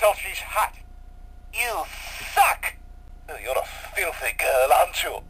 till she's hot. You suck! You're a filthy girl, aren't you?